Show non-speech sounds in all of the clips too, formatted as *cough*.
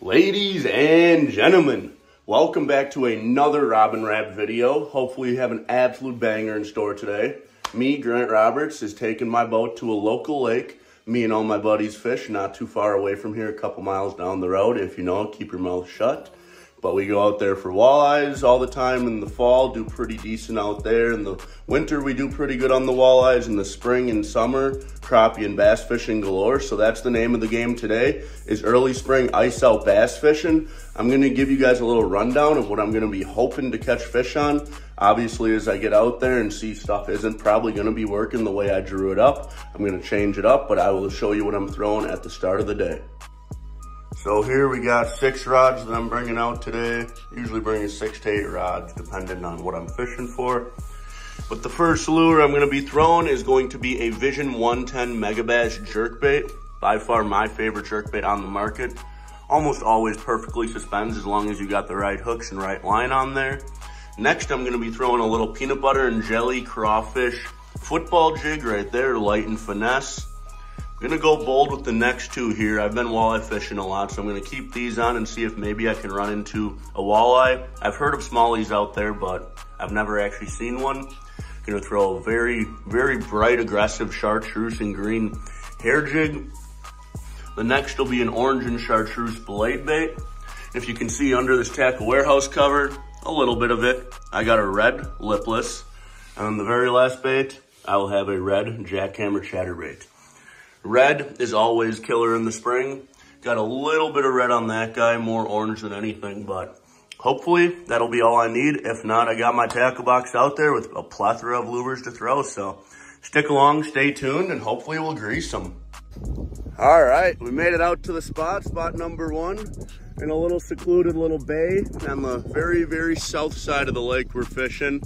Ladies and gentlemen, welcome back to another Rob n Rap video. Hopefully you have an absolute banger in store today. Me, Grant Roberts, is taking my boat to a local lake. Me and all my buddies fish not too far away from here, a couple miles down the road. If you know, keep your mouth shut. But we go out there for walleyes all the time in the fall, do pretty decent out there. In the winter, we do pretty good on the walleyes. In the spring and summer, crappie and bass fishing galore. So that's the name of the game today is early spring ice out bass fishing. I'm gonna give you guys a little rundown of what I'm gonna be hoping to catch fish on. Obviously, as I get out there and see stuff isn't probably gonna be working the way I drew it up, I'm gonna change it up, but I will show you what I'm throwing at the start of the day. So here we got six rods that I'm bringing out today. Usually bringing six to eight rods, depending on what I'm fishing for. But the first lure I'm gonna be throwing is going to be a Vision 110 Megabass jerkbait. By far my favorite jerkbait on the market. Almost always perfectly suspends as long as you got the right hooks and right line on there. Next, I'm gonna be throwing a little peanut butter and jelly crawfish football jig right there, light and finesse. I'm gonna go bold with the next two here. I've been walleye fishing a lot, so I'm gonna keep these on and see if maybe I can run into a walleye. I've heard of smallies out there, but I've never actually seen one. Gonna throw a very, very bright, aggressive chartreuse and green hair jig. The next will be an orange and chartreuse blade bait. If you can see under this tackle warehouse cover, a little bit of it. I got a red lipless. And the very last bait, I will have a red jackhammer chatterbait. Red is always killer in the spring. Got a little bit of red on that guy, more orange than anything, but hopefully that'll be all I need. If not, I got my tackle box out there with a plethora of lures to throw, so stick along, stay tuned, and hopefully we'll grease them. All right, we made it out to the spot, spot number one, in a little secluded little bay on the very, very south side of the lake we're fishing.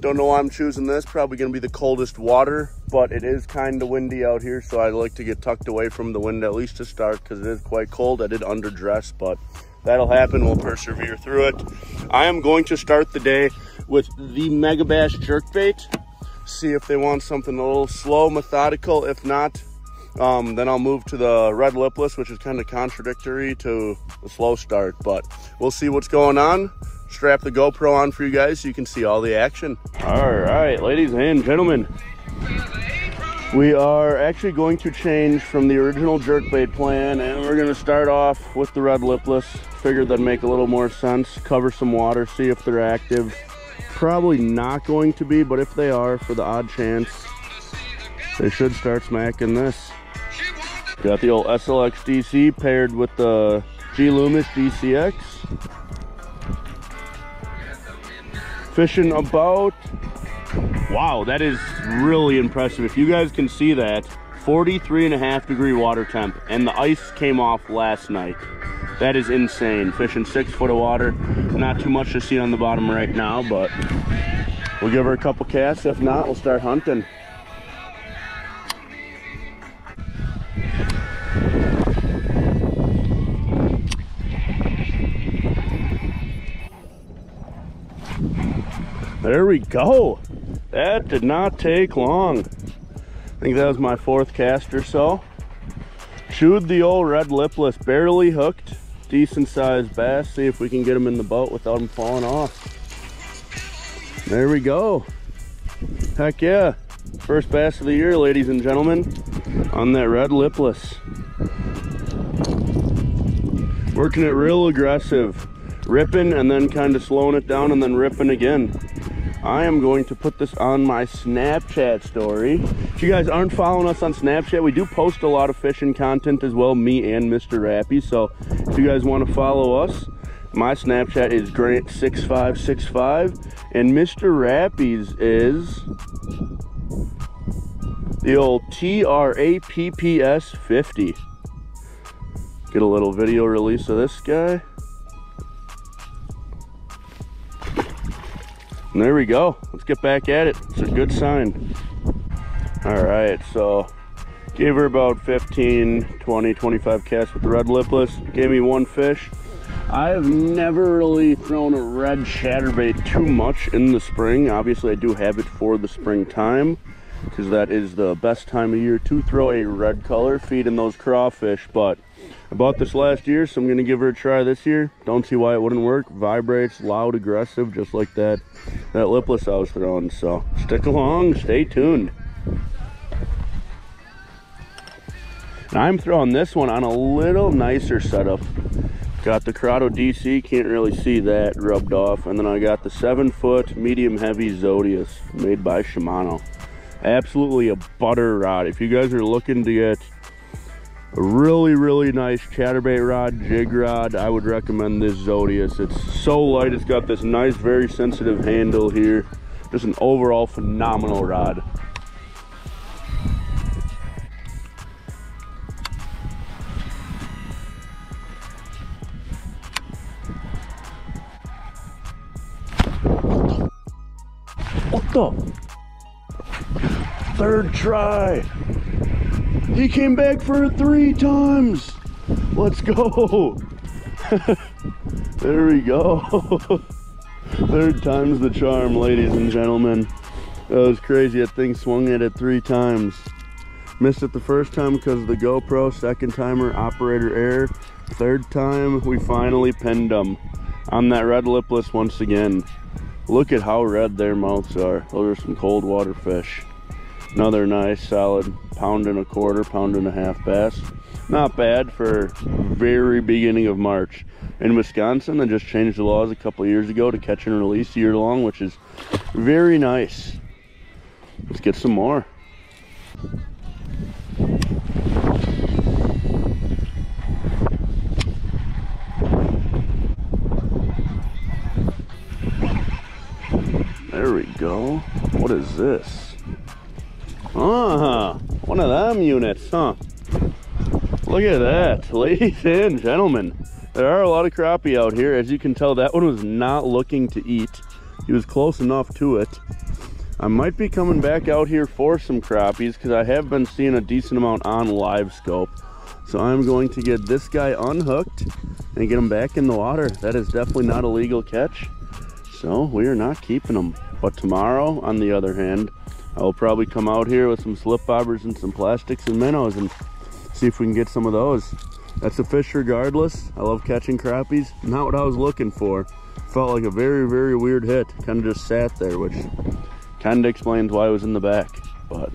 Don't know why I'm choosing this. Probably gonna be the coldest water, but it is kind of windy out here, so I like to get tucked away from the wind at least to start because it is quite cold. I did underdress, but that'll happen. We'll persevere through it. I am going to start the day with the Megabass jerkbait. See if they want something a little slow, methodical. If not, um, then I'll move to the red lipless, which is kind of contradictory to the slow start, but we'll see what's going on strap the GoPro on for you guys so you can see all the action. All right, ladies and gentlemen, we are actually going to change from the original jerkbait plan and we're gonna start off with the red lipless. Figured that'd make a little more sense. Cover some water, see if they're active. Probably not going to be, but if they are, for the odd chance, they should start smacking this. Got the old SLX DC paired with the G Loomis DCX. Fishing about. Wow that is really impressive. If you guys can see that 43 and a half degree water temp and the ice came off last night. That is insane. Fishing six foot of water. Not too much to see on the bottom right now but we'll give her a couple casts. If not we'll start hunting There we go. That did not take long. I think that was my fourth cast or so. Chewed the old red lipless, barely hooked. Decent sized bass. See if we can get him in the boat without him falling off. There we go. Heck yeah. First bass of the year, ladies and gentlemen, on that red lipless. Working it real aggressive. Ripping and then kind of slowing it down and then ripping again. I am going to put this on my Snapchat story. If you guys aren't following us on Snapchat, we do post a lot of fishing content as well, me and Mr. Rappy. So if you guys want to follow us, my Snapchat is Grant6565 and Mr. Rappy's is the old TRAPPS 50. Get a little video release of this guy. And there we go. Let's get back at it. It's a good sign. All right, so gave her about 15, 20, 25 casts with the red lipless. Gave me one fish. I have never really thrown a red chatterbait too much in the spring. Obviously, I do have it for the springtime because that is the best time of year to throw a red color, feeding those crawfish. But I bought this last year, so I'm gonna give her a try this year. Don't see why it wouldn't work. Vibrates, loud, aggressive, just like that, that lipless I was throwing. So stick along, stay tuned. I'm throwing this one on a little nicer setup. Got the Curado DC, can't really see that rubbed off. And then I got the seven foot medium heavy Zodius made by Shimano. Absolutely a butter rod. If you guys are looking to get really, really nice chatterbait rod, jig rod, I would recommend this Zodius. It's so light, it's got this nice, very sensitive handle here. Just an overall phenomenal rod. What the? Third try. He came back for it three times. Let's go. *laughs* there we go. *laughs* Third time's the charm, ladies and gentlemen. That was crazy. That thing swung at it three times. Missed it the first time because of the GoPro. Second timer, operator error. Third time, we finally pinned them on that red lipless once again. Look at how red their mouths are. Those are some cold water fish. Another nice solid pound and a quarter, pound and a half bass. Not bad for very beginning of March. In Wisconsin, they just changed the laws a couple years ago to catch and release year long, which is very nice. Let's get some more. There we go. What is this? Uh-huh. One of them units, huh? Look at that, *laughs* ladies and gentlemen. There are a lot of crappie out here. As you can tell, that one was not looking to eat. He was close enough to it. I might be coming back out here for some crappies because I have been seeing a decent amount on live scope. So I'm going to get this guy unhooked and get him back in the water. That is definitely not a legal catch. So we are not keeping them. But tomorrow, on the other hand, I will probably come out here with some slip bobbers and some plastics and minnows and see if we can get some of those. That's a fish regardless. I love catching crappies. Not what I was looking for. Felt like a very, very weird hit. Kind of just sat there, which kind of explains why I was in the back. But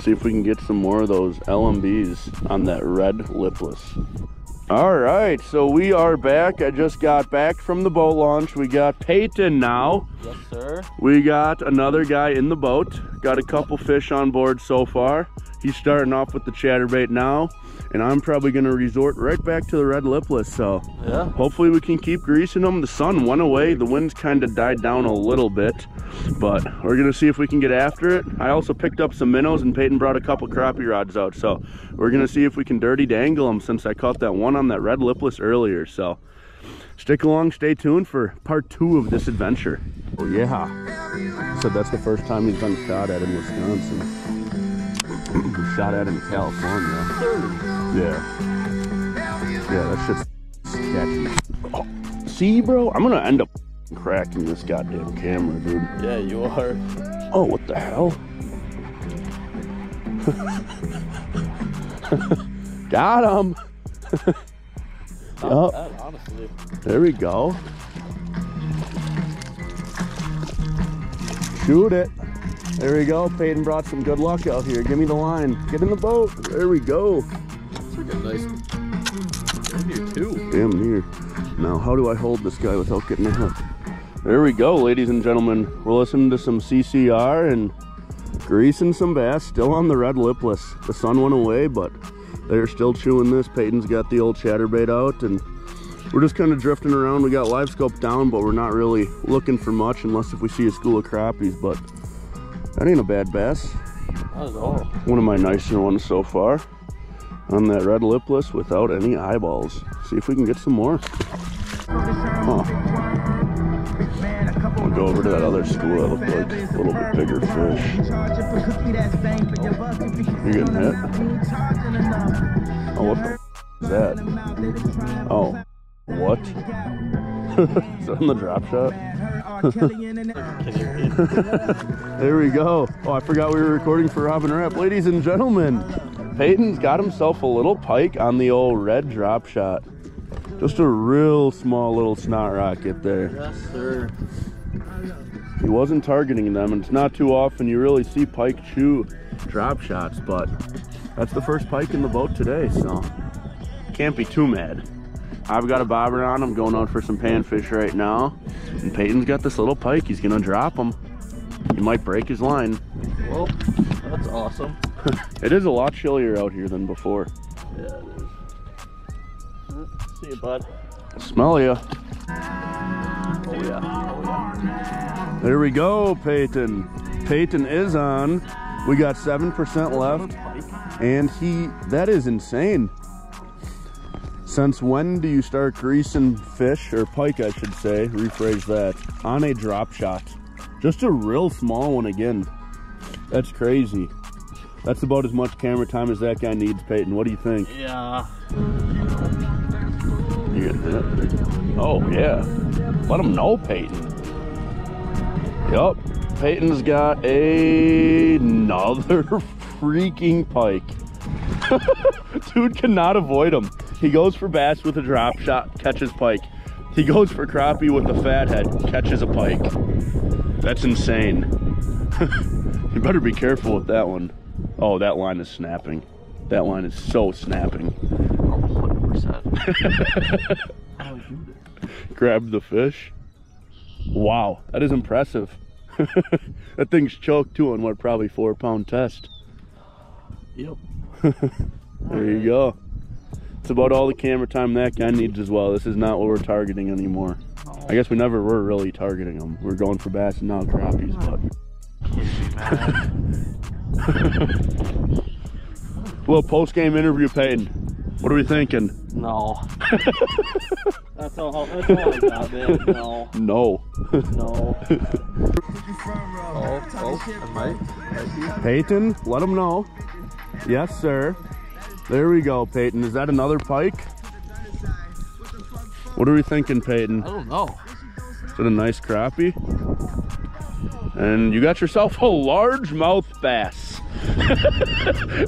see if we can get some more of those LMBs on that red lipless. All right, so we are back. I just got back from the boat launch. We got Peyton now. Yes, sir. We got another guy in the boat. Got a couple fish on board so far. He's starting off with the chatterbait now, and I'm probably gonna resort right back to the red lipless. So Yeah. hopefully we can keep greasing them. The sun went away. The winds kind of died down a little bit, but we're gonna see if we can get after it. I also picked up some minnows and Peyton brought a couple crappie rods out. So we're gonna see if we can dirty dangle them since I caught that one on that red lipless earlier. So stick along, stay tuned for part two of this adventure. Oh yeah. So that's the first time he's been shot at in Wisconsin. *clears throat* he shot at in California. Yeah. Yeah, that shit's sketchy. Oh, see, bro? I'm gonna end up cracking this goddamn camera, dude. Yeah, you are. Oh, what the hell? *laughs* Got him. *laughs* Yup. bad, honestly. There we go. Shoot it. There we go. Peyton brought some good luck out here. Give me the line. Get in the boat. There we go. It's like a nice. Damn near two. Damn near. Now, how do I hold this guy without getting a hook? There we go, ladies and gentlemen. We're listening to some CCR and greasing some bass. Still on the red lipless. The sun went away, but they're still chewing this. Peyton's got the old chatterbait out, and we're just kind of drifting around. We got live scope down, but we're not really looking for much unless if we see a school of crappies. But that ain't a bad bass. Not at all. One of my nicer ones so far on that red lipless without any eyeballs. See if we can get some more. Huh. We'll go over to that other school that looked like a little bit bigger fish. You're getting hit? Oh, what the is that? Oh, what? *laughs* is that on the drop shot? *laughs* there we go. Oh, I forgot we were recording for Rob n Rap. Ladies and gentlemen, Peyton's got himself a little pike on the old red drop shot. Just a real small little snot rocket there. Yes, sir. He wasn't targeting them, and it's not too often you really see pike chew drop shots, but that's the first pike in the boat today, so can't be too mad. I've got a bobber on. I'm going out for some panfish right now. And Peyton's got this little pike. He's going to drop him. He might break his line. Well, that's awesome. *laughs* it is a lot chillier out here than before. Yeah, it is. See you, bud. Smell ya. Oh, yeah. Oh, yeah. There we go, Peyton. Peyton is on. We got 7% left. And he, that is insane. Since when do you start greasing fish, or pike I should say, rephrase that, on a drop shot? Just a real small one again. That's crazy. That's about as much camera time as that guy needs, Peyton. What do you think? Yeah. Oh, yeah. Let him know, Peyton. Yup. Peyton's got a- another *laughs* freaking pike. *laughs* Dude cannot avoid him. He goes for bass with a drop shot, catches pike. He goes for crappie with a fathead, catches a pike. That's insane. *laughs* you better be careful with that one. Oh, that line is snapping. That line is so snapping. 100%. How you do Grab the fish. Wow, that is impressive. *laughs* that thing's choked too on what probably four pound test. Yep. *laughs* There you go. It's about all the camera time that guy needs as well. This is not what we're targeting anymore. I guess we never were really targeting them. We're going for bass and now crappies, but *laughs* *laughs* little post game interview, Peyton. What are we thinking? No. *laughs* that's all. That's all I got, man. No. No. No. oh, oh, I might. Might be. Peyton, let him know. Yes, sir. There we go, Peyton. Is that another pike? What are we thinking, Peyton? I don't know. Is it a nice crappie? And you got yourself a largemouth bass.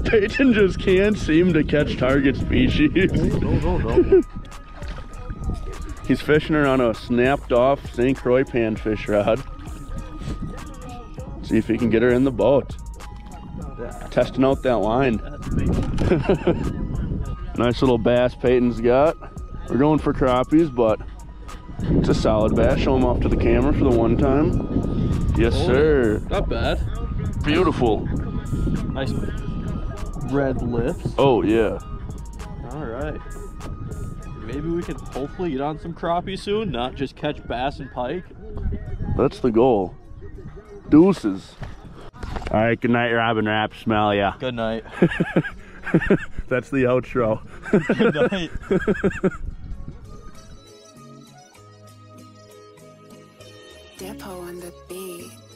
*laughs* Peyton just can't seem to catch target species. No, no, no. *laughs* He's fishing her on a snapped off St. Croix panfish rod. See if he can get her in the boat. Testing out that line. *laughs* Nice little bass Peyton's got. We're going for crappies, but it's a solid bass. Show him off to the camera for the one time. Yes, Oh. sir. Not bad. Beautiful. Nice red lips. Oh, yeah. All right. Maybe we can hopefully get on some crappie soon, not just catch bass and pike. That's the goal. Deuces. All right, good night, Rob n Rap. Smell ya. Good night. *laughs* That's the outro. *laughs* Good night. *laughs* on the beat.